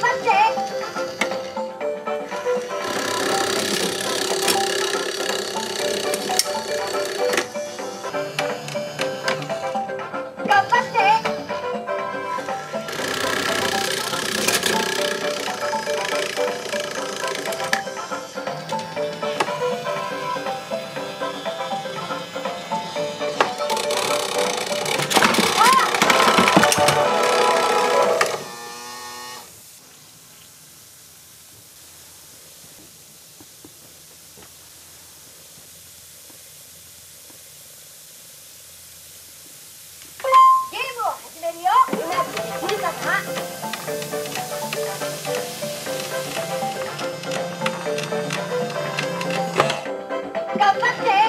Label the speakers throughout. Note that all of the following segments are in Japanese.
Speaker 1: 頑 pra bater.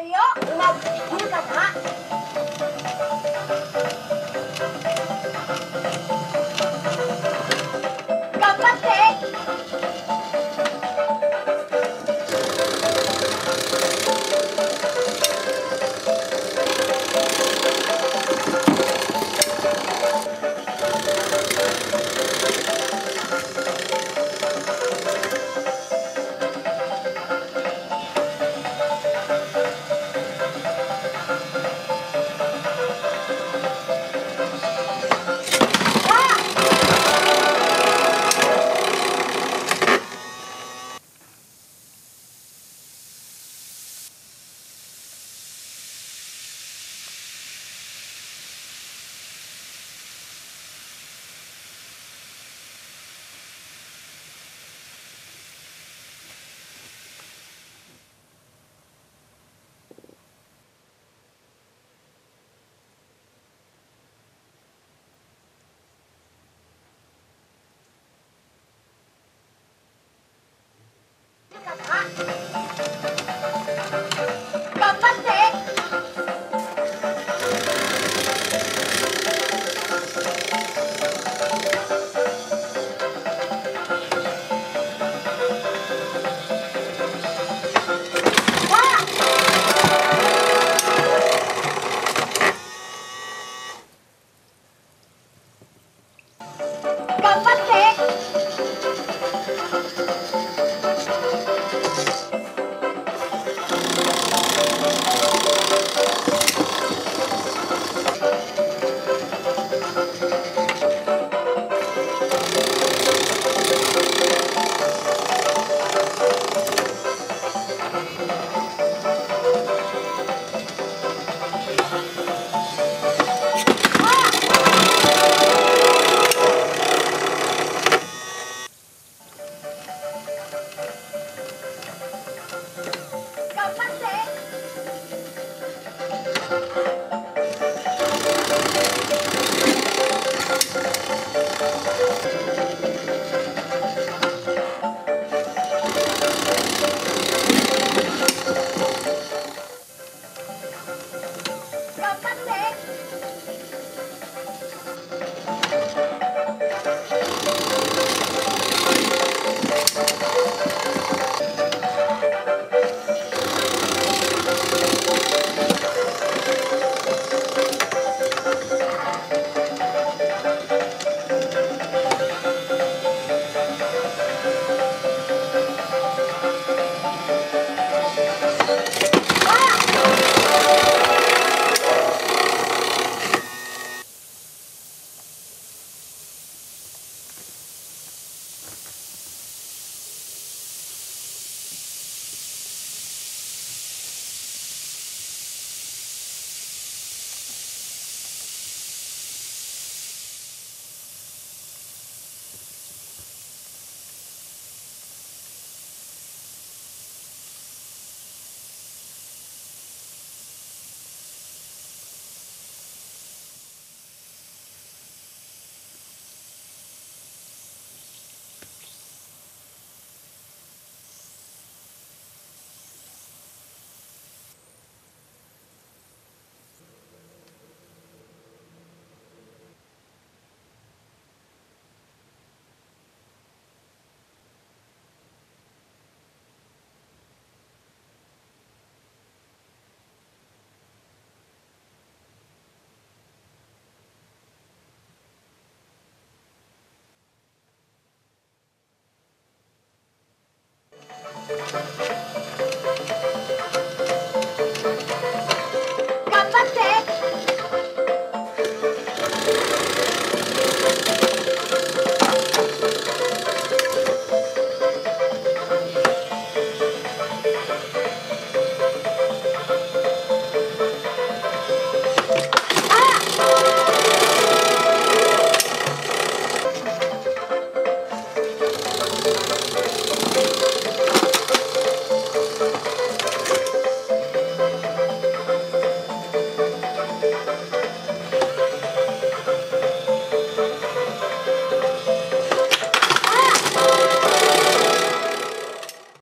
Speaker 1: るよ。うまくできるかな？頑張って。